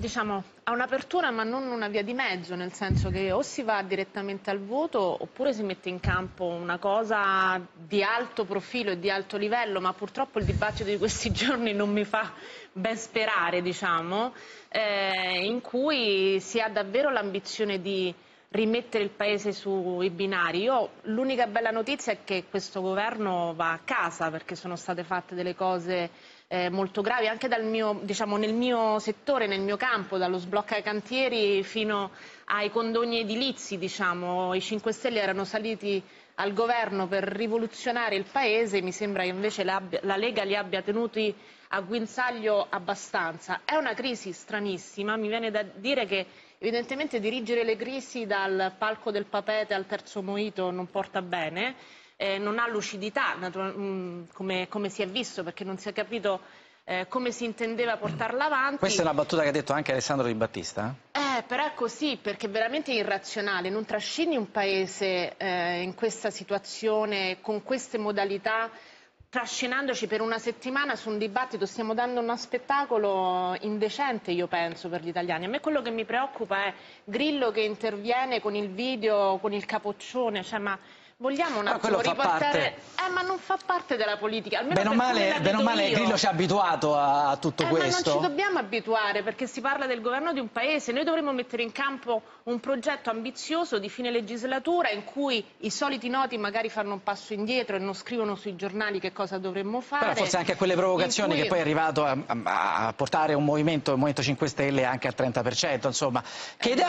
diciamo, ha un'apertura ma non una via di mezzo, nel senso che o si va direttamente al voto oppure si mette in campo una cosa di alto profilo e di alto livello, ma purtroppo il dibattito di questi giorni non mi fa ben sperare, diciamo, eh, in cui si ha davvero l'ambizione di rimettere il Paese sui binari. L'unica bella notizia è che questo governo va a casa perché sono state fatte delle cose eh, molto gravi anche mio, diciamo, nel mio settore, nel mio campo, dallo sblocca cantieri fino ai condoni edilizi. Diciamo. I 5 Stelle erano saliti al governo per rivoluzionare il Paese, mi sembra che invece la, la Lega li abbia tenuti a guinzaglio abbastanza. È una crisi stranissima, mi viene da dire che evidentemente dirigere le crisi dal palco del papete al terzo moito non porta bene, eh, non ha lucidità mm, come, come, si è visto perché non si è capito eh, come si intendeva portarla avanti. Questa è una battuta che ha detto anche Alessandro Di Battista? Eh, però è così, perché è veramente irrazionale. Non trascini un paese eh, in questa situazione, con queste modalità, trascinandoci per una settimana su un dibattito, stiamo dando uno spettacolo indecente, io penso, per gli italiani. A me quello che mi preoccupa è Grillo che interviene con il video, con il capoccione, cioè, ma vogliamo un attimo ah, riportare... Eh, ma non fa parte della politica. Bene o male, bene male Grillo ci ha abituato a tutto eh, questo. Ma non ci dobbiamo abituare, perché si parla del governo di un paese. Noi dovremmo mettere in campo un progetto ambizioso di fine legislatura in cui i soliti noti magari fanno un passo indietro e non scrivono sui giornali che cosa dovremmo fare. Però forse anche quelle provocazioni cui... che poi è arrivato a, a, a portare un movimento, il Movimento 5 Stelle anche al 30%, insomma. Che idea